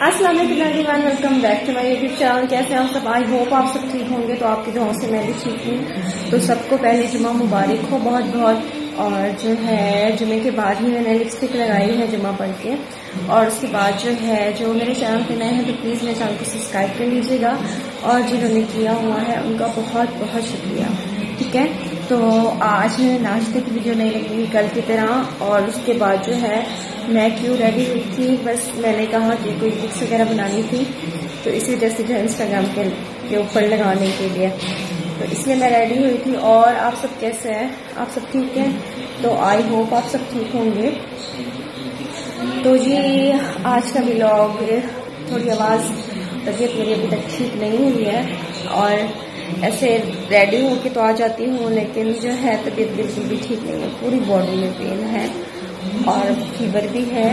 अस्सलाम वालेकुम welcome back to my YouTube channel कैसे आप सब? आई होप आप सब ठीक होंगे तो आपके दुआओं से मैं भी ठीक हूँ। तो सबको पहले जुमा मुबारक हो बहुत बहुत। और जो है जुमे के बाद ही मैंने लिपस्टिक लगाई है जुमा पढ़ के। और उसके बाद जो है, जो मेरे चैनल पे नए हैं तो प्लीज़ मेरे चैनल को सब्सक्राइब कर लीजिएगा। और जिन्होंने किया हुआ है, उनका बहुत बहुत शुक्रिया। ठीक है? तो आज मैंने नाश्ते की वीडियो नहीं लगेगी कल की तरह। और उसके बाद जो है मैं क्यों रेडी हुई थी? बस मैंने कहा कि कोई बुक्स वगैरह बनानी थी तो इसी वजह से जो है इंस्टाग्राम के ऊपर लगाने के लिए। तो इसलिए मैं रेडी हुई थी। और आप सब कैसे हैं? आप सब ठीक हैं? तो आई होप आप सब ठीक होंगे। तो ये आज का ब्लॉग थोड़ी आवाज़ तबीयत मेरी अभी तक ठीक नहीं हुई है। और ऐसे रेडी होके तो आ जाती हूँ, लेकिन जो है तबीयत बिल्कुल भी ठीक नहीं है। पूरी बॉडी में पेन है। और फीवर भी है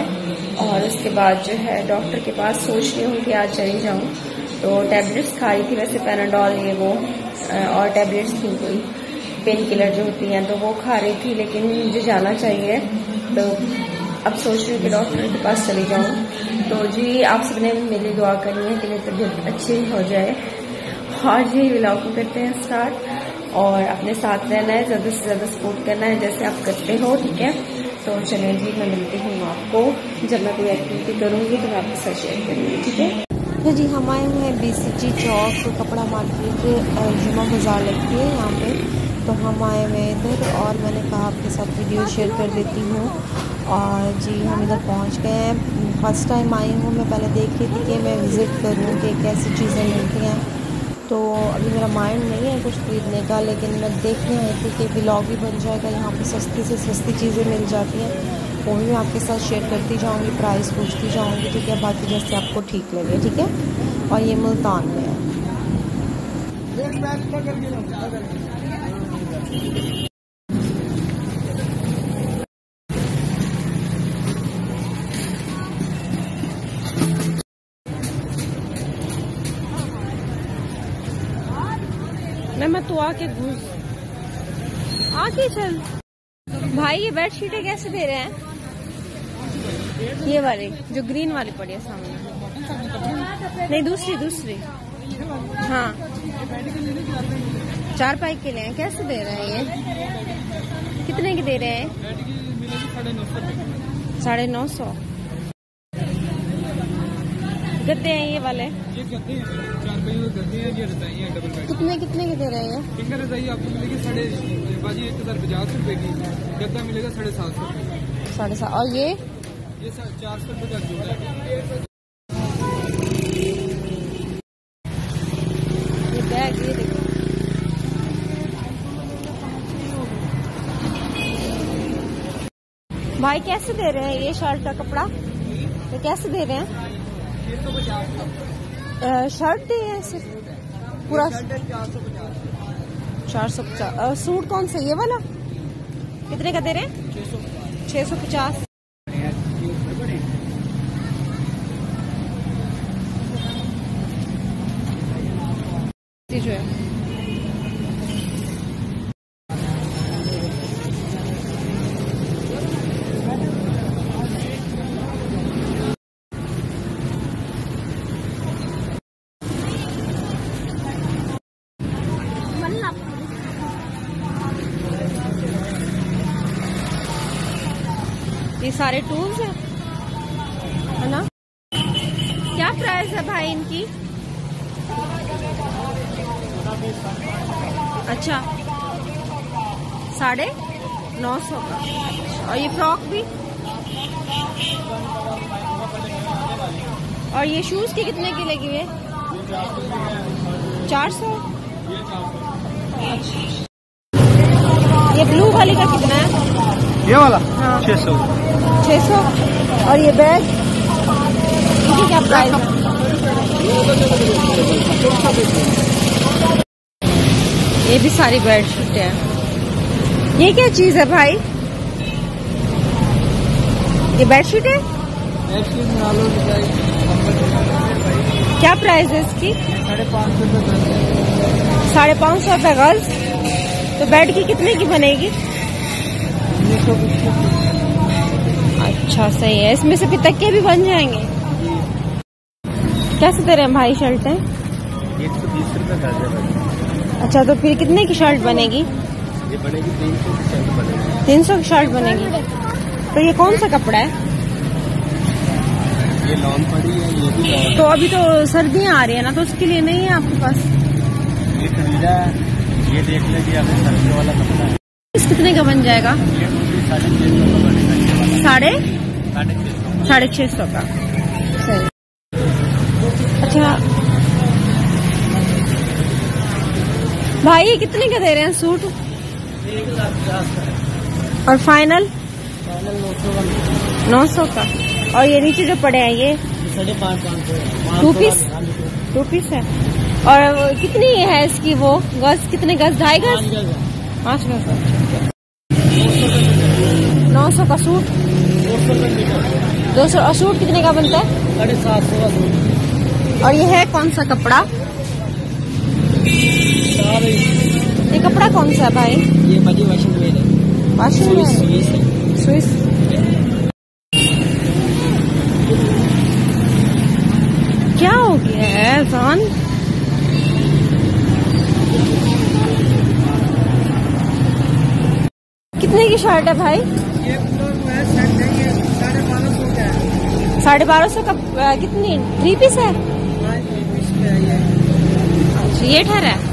और उसके बाद जो है डॉक्टर के पास सोच रही हूँ कि आज चली जाऊँ। तो टैबलेट्स खा रही थी वैसे पैनाडॉल ये वो और टैबलेट्स थी कोई। पेन किलर जो होती हैं तो वो खा रही थी, लेकिन मुझे जाना चाहिए। तो अब सोच रही हूँ कि डॉक्टर के पास चली जाऊँ। तो जी, आप सबने मेरी दुआ करनी है कि मेरी तबीयत अच्छी हो जाए। और जी ब्लॉग करते हैं स्टार्ट और अपने साथ रहना है, ज़्यादा से ज़्यादा सपोर्ट करना है, जैसे आप करते हो, ठीक है? तो चलिए जी मैं मिलती हूँ आपको। जब मैं कोई एक्टिविटी करूँगी तो मैं आपके साथ शेयर करूँगी, ठीक है? तो जी, हम आए हुए हैं बी चौक, कपड़ा मार्केट जुमा बाज़ार लगती है यहाँ पे। तो हम आए हुए हैं इधर और मैंने कहा आपके साथ वीडियो शेयर कर देती हूँ। और जी, हम इधर पहुँच गए हैं। फ़र्स्ट टाइम आई हूँ, मैं पहले देख रही थी कि मैं विज़िट करूँ कि कैसी चीज़ें मिलती हैं। तो अभी मेरा माइंड नहीं है कुछ खरीदने का, लेकिन मैं देखने आई थी कि ब्लॉग भी बन जाएगा, यहाँ पे सस्ती से सस्ती चीज़ें मिल जाती हैं। वो भी मैं आपके साथ शेयर करती जाऊँगी प्राइस पूछती जाऊँगी, ठीक है? बाकी जैसे आपको ठीक लगे, ठीक है? और ये मुल्तान में है। आके घुस। आके चल। भाई, ये बेड शीटें कैसे दे रहे हैं? ये वाले, जो ग्रीन वाली पड़ी है सामने। नहीं, दूसरी दूसरी। हाँ। चार पाइप के लिए कैसे दे रहे हैं ये? कितने के दे रहे हैं? साढ़े नौ सौ। गद्दे हैं ये वाले। ये गद्दे हैं चार पहियों के गद्दे हैं ये रजाई है डबल बेड कितने कितने के दे रहे हैं एक रजाई आपको मिलेगी? साढ़े बाजी एक हज़ार पचास रुपए की। गद्दा मिलेगा साढ़े सात सौ साढ़े सात और ये? ये चार सौ रुपए का जोड़ा है। ये बैग ये देखो। भाई कैसे दे रहे हैं ये शर्ट का कपड़ा? ये कैसे दे रहे हैं? शर्ट दी है सिर्फ़। पूरा चार सौ पचास। चार सौ पचास। सूट कौन सा ये वाला? कितने का दे रहे हैं? छः सौ पचास जो है ये सारे टूल्स हैं। है ना? क्या प्राइस है भाई इनकी? अच्छा। साढ़े नौ सौ। का और ये फ्रॉक भी? और ये शूज़ के कितने के लगे हुए चार सौ? अच्छा। ये ब्लू वाली का कितना है? ये वाला? हाँ। छह सौ। छह सौ? और ये बैग? क्या प्राइस ये भी सारी बेडशीट है। ये क्या चीज़ है भाई? ये बेडशीट है क्या प्राइस है इसकी? साढ़े पाँच सौ रुपए साढ़े पाँच सौ रुपये गर्ल्स तो बेड की कितने की बनेगी? अच्छा सही है। इसमें से फिर तकिए भी बन जाएँगे। कैसे दे रहे हैं भाई शर्टें? एक सौ बीस रुपये है अच्छा तो फिर कितने की शर्ट बनेगी? ये बनेगी तीन सौ की शर्ट बनेगी। तीन सौ की शर्ट बनेगी। तो ये कौन सा कपड़ा है? ये लॉन पड़ी है ये भी तो अभी तो सर्दियाँ आ रही है ना तो उसके लिए नहीं है आपके पास? ये खरीदा ये देख आपने सर्दियों वाला कपड़ा है। कितने का बन जाएगा? साढ़े? साढ़े छः सौ का। अच्छा। भाई कितने का दे रहे हैं सूट? और फाइनल? नौ सौ का। और ये नीचे जो पड़े हैं ये? To piece? टू पीस है। और कितनी है इसकी वो? गज कितने गज ढाई गज पाँच गज नौ सौ का सूट। दो सौ और सूट कितने का बनता है? साढ़े सात सौ का सूट और ये है कौन सा कपड़ा? ये कपड़ा कौन सा है भाई? ये बड़ी वाशिंग मशीन। है वाशिंग में स्विस। क्या हो गया है जान कितने की शर्ट है भाई? ये सेट है ये साढ़े बारह सौ का साढ़े बारह सौ का कितनी? थ्री पीस है? अच्छा ये ठहरा है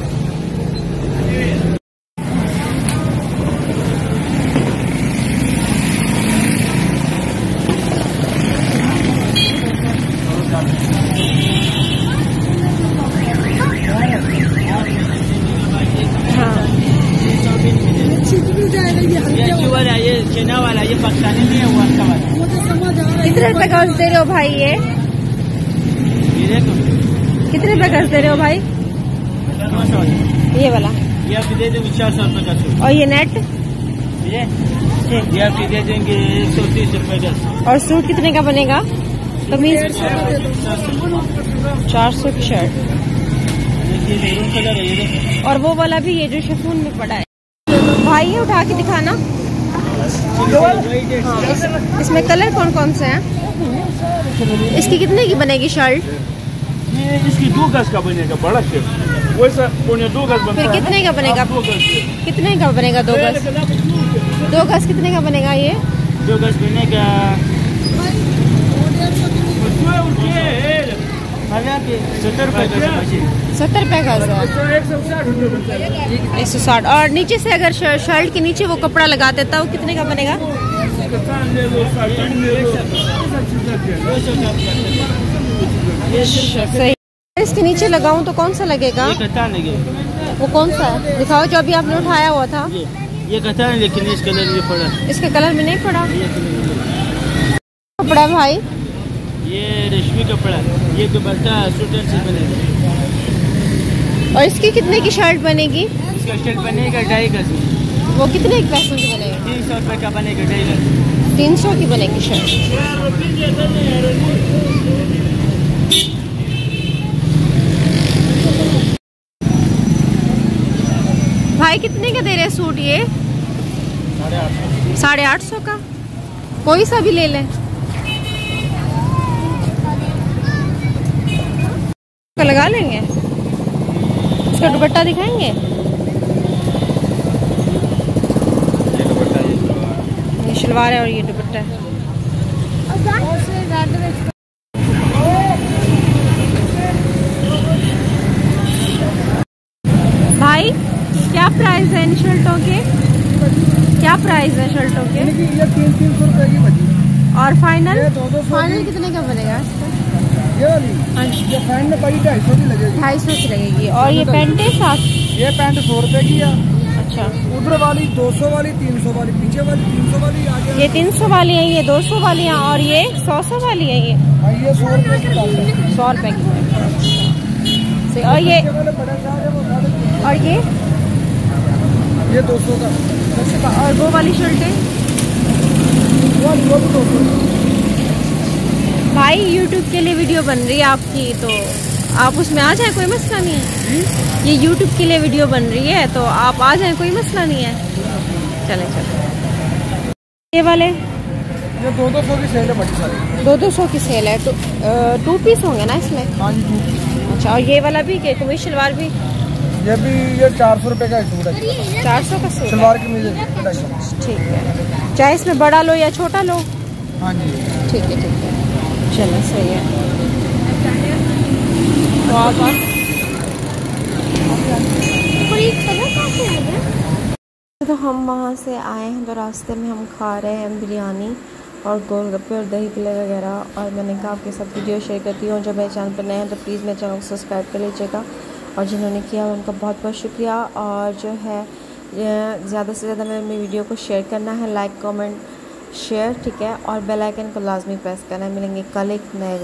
हाँ ये वाला ये चेना वाला ये पाकिस्तानी नहीं है वो अच्छा वाला रुपए का दे रहे हो भाई ये? कितने रुपए का दे रहे हो भाई? ये वाला। ये आप दे देंगे चार सौ सूट और ये नेट ये ये आप दे देंगे एक सौ तीस रुपये का और सूट कितने का बनेगा? कमीज? चार सौ की शर्ट और वो वाला भी ये जो शिफोन में पड़ा है। भाई ये उठा के दिखाना। हाँ, इसमें कलर कौन कौन से हैं? इसकी कितने की बनेगी शर्ट? ये इसकी दो गज का बनेगा बड़ा शेप वैसा पौने दो गज फिर है। कितने का बनेगा? आप दो गज कितने का बनेगा दो गज? दो गज कितने का बनेगा ये? दो गज बनेगा। सत्तर रुपये का सत्तर रुपए गज है तो एक सौ साठ रुपये बनता एक सौ साठ। और नीचे से अगर शर्ट के नीचे वो कपड़ा लगा देता वो कितने का बनेगा? सही। इसके नीचे लगाऊँ तो कौन सा लगेगा? वो कौन सा? है दिखाओ जो अभी आपने उठाया हुआ था। ये कहता है लेकिन इस कलर में पड़ा। इसके कलर में नहीं पड़ा? कपड़ा भाई। ये रेशमी कपड़ा। ये जो बनता है स्वेटर से बनेगा। और इसकी कितने की शर्ट बनेगी? इसका शर्ट बनेगा ढाई गज वो कितने के पैसों की बनेगी? तीन सौ रुपये का बनेगा ढाई गज तीन सौ की बनेगी शर्ट। भाई कितने का दे रहे हैं सूट ये? साढ़े आठ सौ का। कोई सा भी ले लें। लगा लेंगे? इसका दुपट्टा दिखाएँगे? ये शलवार है और ये दुपट्टा है। भाई क्या प्राइस है इन शर्टों के? क्या प्राइस है शर्टों के? ये तीन तीन सौ रुपये की बची। और फाइनल फाइनल कितने का बनेगा ये वाली हाँ ये पैंट में पड़ी ढाई सौ की लगेगी। ढाई सौ की लगेगी। और ये पेंटे सात? ये पैंट सौ रुपए की है। अच्छा। उधर वाली दो सौ वाली तीन सौ वाली पीछे वाली तीन सौ वाली आगे ये तीन सौ वाली है ये दो सौ वाली है और ये सौ सौ वाली है ये। हाँ, ये सौ रुपए की सौ रुपए की। और ये हैं, और ये? ये दो सौ का। और वो वाली शर्टें वो वाली वो भी दो सौ। का। भाई यूट्यूब के लिए वीडियो बन रही है आपकी तो आप उसमें आ जाए कोई मसला नहीं है। ये यूट्यूब के लिए वीडियो बन रही है तो आप आ जाए कोई मसला नहीं है। चले चले। ये वाले? ये दो दो सौ की सेल है बड़ी सारी। दो दो सौ की सेल है टू टू पीस होंगे ना इसमें? हाँ अच्छा और ये वाला भी के कमीज शलवार भी? ये भी ये चार सौ रुपये का सूट है। चार सौ का सूट सलवार कमीज ठीक है। चाहे इसमें बड़ा लो या छोटा लो? हाँ जी। ठीक है ठीक है। चलो सही है। तो हम वहाँ से आए हैं तो रास्ते में हम खा रहे हैं बिरयानी और गोलगप्पे और दही पले वगैरह। और मैंने कहा, आपके साथ वीडियो शेयर करती हूँ। जब मेरे चैनल पर नए हैं तो प्लीज़ मेरे चैनल को सब्सक्राइब कर लीजिएगा। और जिन्होंने किया, उनका बहुत बहुत शुक्रिया। और जो है ज़्यादा से ज़्यादा मेरी वीडियो को शेयर करना है। लाइक, कमेंट शेयर ठीक है? और बेल आइकन को लाजमी प्रेस करना मिलेंगे कल एक नए